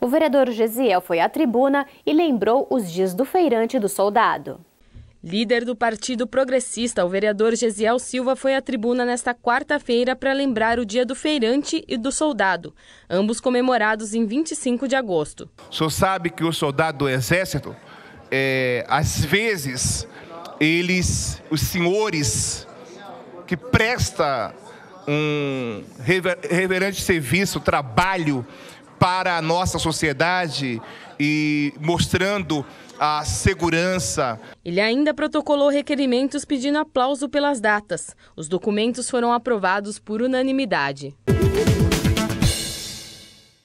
O vereador Gesiel foi à tribuna e lembrou os dias do feirante do soldado. Líder do Partido Progressista, o vereador Gesiel Silva foi à tribuna nesta quarta-feira para lembrar o Dia do Feirante e do Soldado, ambos comemorados em 25 de agosto. O senhor sabe que o soldado do Exército, é, às vezes, eles, os senhores que presta um reverente serviço, trabalho para a nossa sociedade e mostrando a segurança. Ele ainda protocolou requerimentos pedindo aplauso pelas datas. Os documentos foram aprovados por unanimidade.